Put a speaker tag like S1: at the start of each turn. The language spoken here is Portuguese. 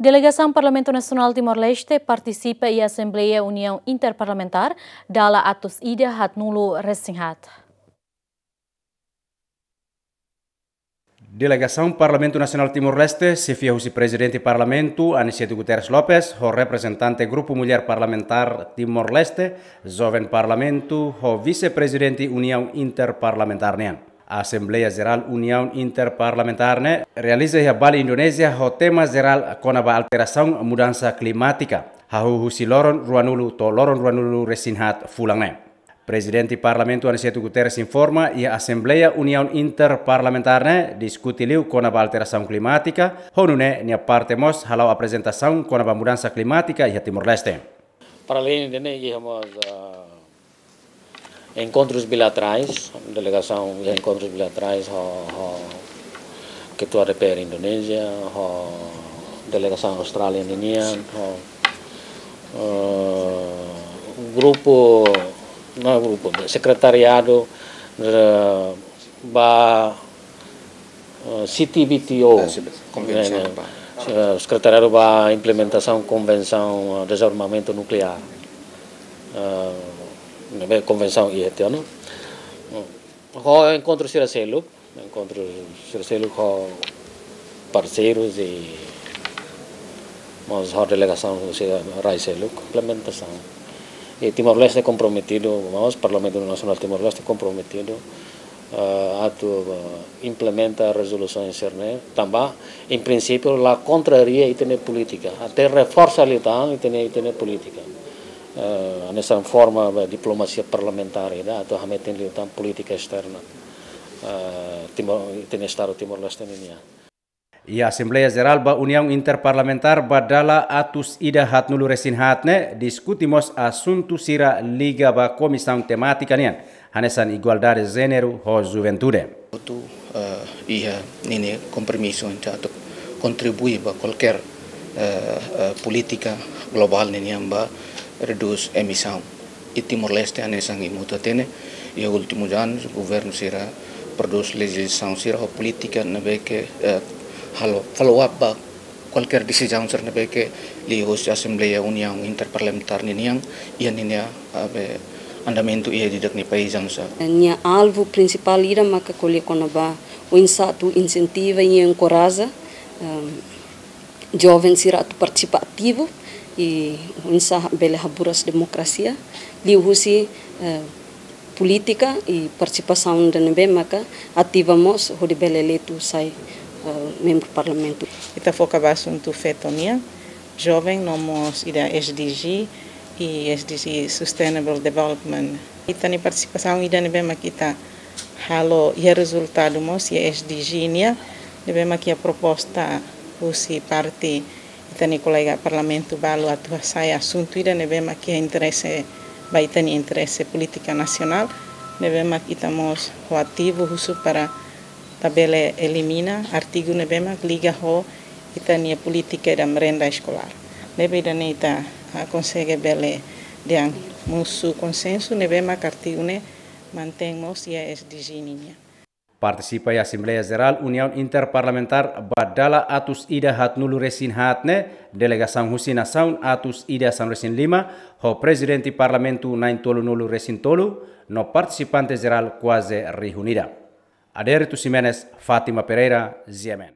S1: Delegação Parlamento Nacional Timor-Leste participa em Assembleia União Interparlamentar dala atos ida hat resinhat.
S2: Delegação Parlamento Nacional Timor-Leste, se fia o presidente do Parlamento, Aniceto Guterres Lopes, o representante Grupo Mulher Parlamentar Timor-Leste, Jovem Parlamento, o vice-presidente União Interparlamentar Nian. Assembleia Geral União Interparlamentar né, realiza Bali Indonésia o tema geral com a alteração mudança climática. Hahu husi loron ruanulu to loron ruanulu resinhat fulang né. Presidente Parlamento Aniceto Guterres informa e a Assembleia União Interparlamentar né, discutiu com a alteração climática, honune nia parte mos halau apresentação com a mudança climática Timor-Leste.
S3: Para além temos uh, encontros bilaterais, delegação de encontros bilaterais que tu repere Indonésia, a delegação Austrália Indian, o grupo, não é grupo, secretariado ba CTBTO, o secretariado ba implementação convenção de desarmamento nuclear. Uh, konvenção i heter nu. Har en contra sina celor, en contra sina celor parceiros e mas har delegação de Rai Celuk, implementação. E Timor-Leste comprometido, vamos, Parlamento Nacional Timor-Leste comprometido eh, uh, atau uh, eh, implementa resolución CERNE, tambah en principio la contraria y tiene política, até reforça a y tiene, y tiene política. Uh, nessa forma de diplomacia parlamentar da to hame ten liutan política externa uh, timor estado timor leste nia
S2: E a Assembleia Geral da União Interparlamentar badala atus ida hat nulu resin hatne discutimos assunto sira liga ba comissão temática nian hanesan igualdade gênero ho juventude.
S4: Tu uh, ia nini compromisso untuk contribuir ba qualquer uh, uh, política global nini amba reduz emissão. E Timor-Leste ane sangi muta tene e o último ano o governo será produz legislação será a política na be que uh, follow up ba qualquer decisão ser na be que li host Assembleia União Interparlamentar niniang ia ninia abe andamento ia didak ni país sa.
S5: Nia alvo principal ira maka colhe ba o insato incentiva e encoraja um, jovens irá participativo e unsa bele haburas demokrasia li husi uh, política e participação da nebe maka ativamos hodi bele letu sai uh, membro do parlamento.
S6: Ita foca assunto fetonia. Jovem nomos ida SDG e SDG Sustainable Development. Ita ni participação ida nebe makita halo ia resultado mos ia SDG nia nebe makia proposta usi parte itani kolega parlamentu balu atu saya assunto ida ne bema que interesse vai itani interesse política nacional. Ne bema que estamos o ativo husu para tabela elimina. Artigo bema liga ho itani política da merenda escolar. Ne beda ne ita consegue bele diang musu consenso. Ne bema que artigo ne mantemos e SDG niña
S2: Participa a Assembleia Geral União Interparlamentar Badala Atus Ida Hat Nulu Resin Hatne, Delegação Husina Sound Atus Ida San Resin Lima, o Presidente Parlamento Nain Tolu Nulu Resin Tolu, no participante geral quase reunida. Adérito Simenes, Fátima Pereira, Ziemen.